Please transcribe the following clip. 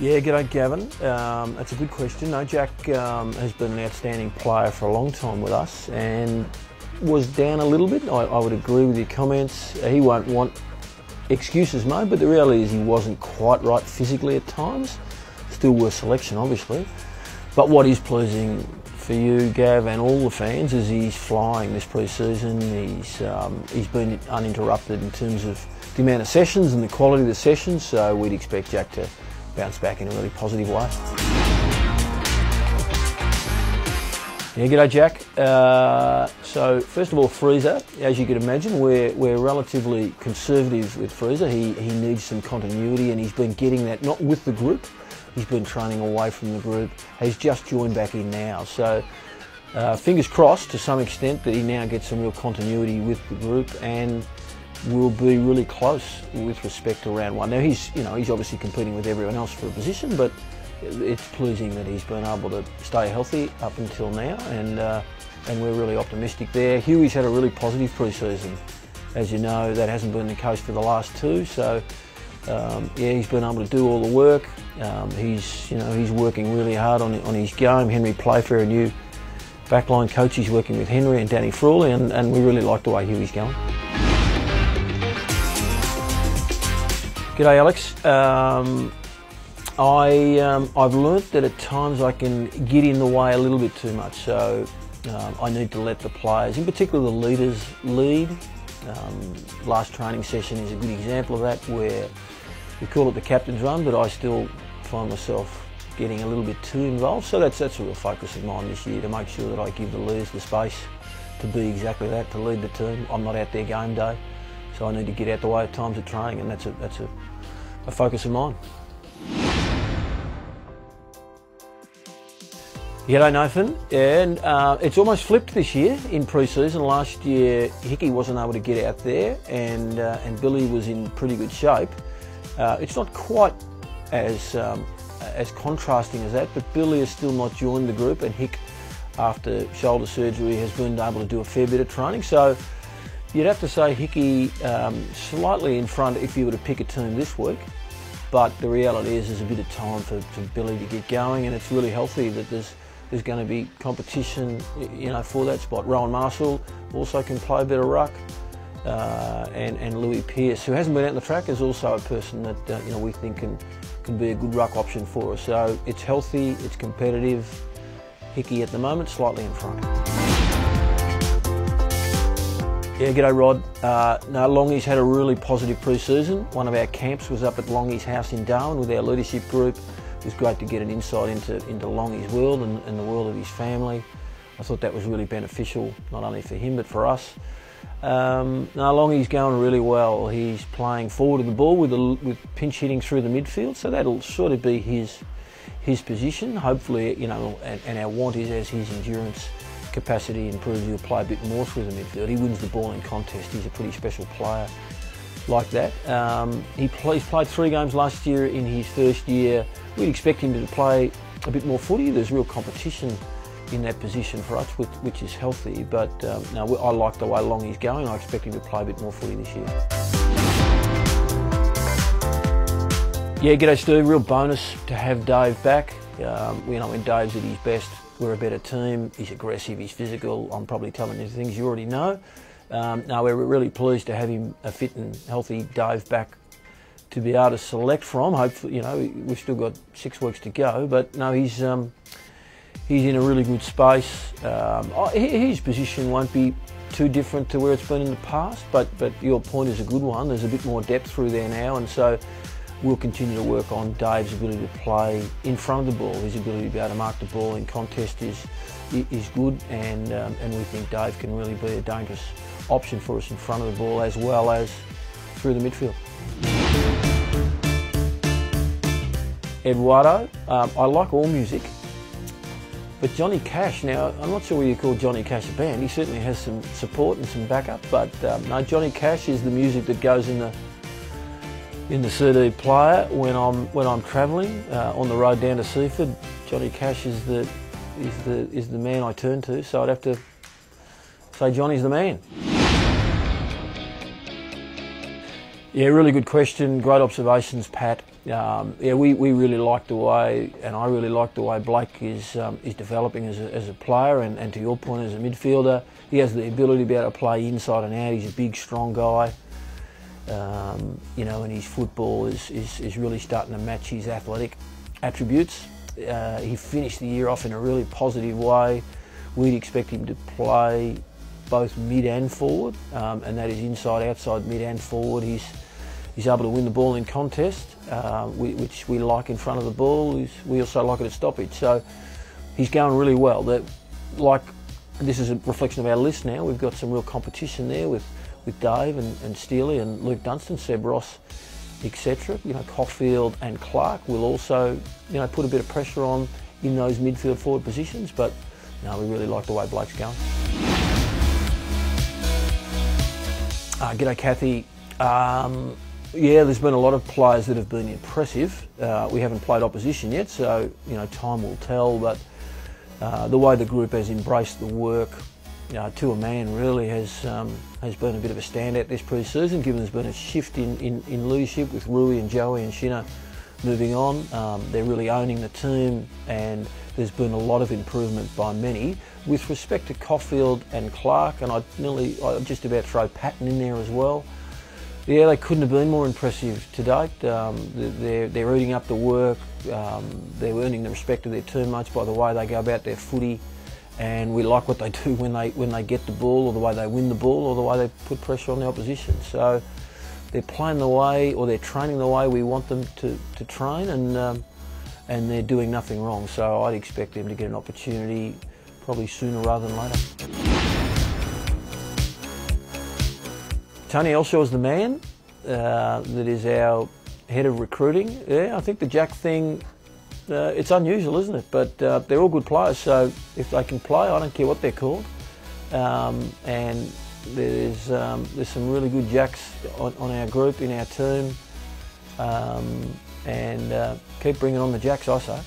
Yeah, g'day Gavin. Um, that's a good question. No, Jack um, has been an outstanding player for a long time with us and was down a little bit. I, I would agree with your comments. He won't want excuses made, but the reality is he wasn't quite right physically at times. Still worth selection, obviously. But what is pleasing for you, Gav, and all the fans is he's flying this pre-season. He's um, he's been uninterrupted in terms of the amount of sessions and the quality of the sessions. So we'd expect Jack to bounce back in a really positive way. Yeah, g'day Jack. Uh, so first of all, Freezer, as you can imagine, we're, we're relatively conservative with Freezer. He, he needs some continuity and he's been getting that, not with the group, he's been training away from the group. He's just joined back in now. So uh, fingers crossed to some extent that he now gets some real continuity with the group and will be really close with respect to round one. Now he's, you know, he's obviously competing with everyone else for a position, but it's pleasing that he's been able to stay healthy up until now, and uh, and we're really optimistic there. Huey's had a really positive pre-season, as you know. That hasn't been the case for the last two, so. Um, yeah, he's been able to do all the work. Um, he's, you know, he's working really hard on, on his game. Henry Playfair, a new backline coach, he's working with Henry and Danny Frawley, and, and we really like the way Huey's going. G'day, Alex. Um, I um, I've learnt that at times I can get in the way a little bit too much, so um, I need to let the players, in particular the leaders, lead. Um, last training session is a good example of that, where we call it the captain's run, but I still find myself getting a little bit too involved. So that's that's a real focus of mine this year to make sure that I give the leaders the space to be exactly that, to lead the team. I'm not out there game day. So I need to get out the way at times of training, and that's a, that's a, a focus of mine. G'day Nathan, and uh, it's almost flipped this year in pre-season. Last year Hickey wasn't able to get out there and, uh, and Billy was in pretty good shape. Uh, it's not quite as, um, as contrasting as that, but Billy has still not joined the group and Hick, after shoulder surgery, has been able to do a fair bit of training. So You'd have to say Hickey um, slightly in front if you were to pick a team this week, but the reality is there's a bit of time for, for Billy to get going, and it's really healthy that there's there's going to be competition, you know, for that spot. Rowan Marshall also can play a bit of ruck, uh, and and Lewis Pierce, who hasn't been out in the track, is also a person that uh, you know we think can can be a good ruck option for us. So it's healthy, it's competitive. Hickey at the moment slightly in front. Yeah, g'day Rod. Uh, no, Longy's had a really positive pre-season. One of our camps was up at Longy's house in Darwin with our leadership group. It was great to get an insight into, into Longy's world and, and the world of his family. I thought that was really beneficial, not only for him but for us. Um, no, Longy's going really well. He's playing forward of the ball with, a, with pinch hitting through the midfield, so that'll sort of be his his position. Hopefully, you know, and, and our want is as his endurance capacity improves, he'll play a bit more through the midfield. He wins the ball in contest. He's a pretty special player like that. Um, he he's played three games last year in his first year. We'd expect him to play a bit more footy. There's real competition in that position for us, which, which is healthy. But um, no, I like the way Long he's going. I expect him to play a bit more footy this year. Yeah, g'day Steve. Real bonus to have Dave back. Um, you know, when Dave's at his best, we're a better team. He's aggressive, he's physical. I'm probably telling you things you already know. Um, no, we're really pleased to have him a fit and healthy Dave back to be able to select from. Hopefully, you know, we've still got six weeks to go, but no, he's um, he's in a really good space. Um, oh, his position won't be too different to where it's been in the past, but but your point is a good one. There's a bit more depth through there now, and so we'll continue to work on Dave's ability to play in front of the ball. His ability to be able to mark the ball in contest is is good, and um, and we think Dave can really be a dangerous option for us in front of the ball as well as through the midfield. Eduardo, um, I like all music, but Johnny Cash, now I'm not sure whether you call Johnny Cash a band, he certainly has some support and some backup, but um, no, Johnny Cash is the music that goes in the in the CD player when I'm when I'm travelling uh, on the road down to Seaford. Johnny Cash is the is the is the man I turn to, so I'd have to say Johnny's the man. Yeah, really good question. Great observations, Pat. Um, yeah, we, we really like the way, and I really like the way Blake is um, is developing as a, as a player, and, and to your point, as a midfielder, he has the ability to be able to play inside and out. He's a big, strong guy. Um, you know, and his football is, is, is really starting to match his athletic attributes. Uh, he finished the year off in a really positive way. We'd expect him to play both mid and forward, um, and that is inside, outside, mid and forward. He's he's able to win the ball in contest, uh, which we like in front of the ball. we also like it at stoppage. So he's going really well. That like this is a reflection of our list now. We've got some real competition there with with Dave and, and Steely and Luke Dunstan, Seb Ross, etc. You know, Coffield and Clark will also you know put a bit of pressure on in those midfield forward positions. But no, we really like the way Blake's going. Uh, g'day, Kathy. Um, yeah, there's been a lot of players that have been impressive. Uh, we haven't played opposition yet, so you know time will tell. But uh, the way the group has embraced the work you know, to a man really has um, has been a bit of a standout this pre-season. Given there's been a shift in, in, in leadership with Rui and Joey and Shinner moving on, um, they're really owning the team, and there's been a lot of improvement by many. With respect to Coffield and Clark, and I'd nearly, I'd just about throw Paton in there as well. Yeah, they couldn't have been more impressive to date. Um, they're, they're eating up the work. Um, they're earning the respect of their teammates by the way they go about their footy, and we like what they do when they when they get the ball, or the way they win the ball, or the way they put pressure on the opposition. So they're playing the way, or they're training the way we want them to, to train, and um, and they're doing nothing wrong. So I'd expect them to get an opportunity probably sooner rather than later. Tony Elshaug is the man uh, that is our head of recruiting. Yeah, I think the Jack thing, uh, it's unusual, isn't it? But uh, they're all good players, so if they can play, I don't care what they're called. Um, and there's um, there's some really good Jacks on, on our group in our team. Um, and uh, keep bringing on the jacks, I say.